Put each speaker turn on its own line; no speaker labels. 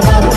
I'm